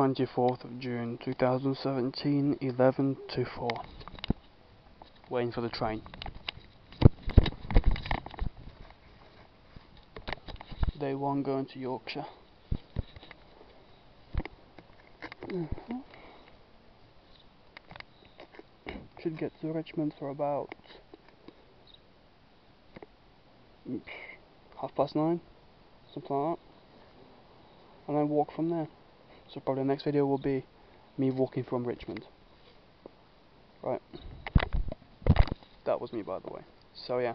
24th of June 2017, 11 to 4. Waiting for the train. Day 1 going to Yorkshire. Mm -hmm. Should get to Richmond for about half past nine, something like that. And then walk from there. So probably the next video will be me walking from Richmond. Right. That was me by the way. So yeah.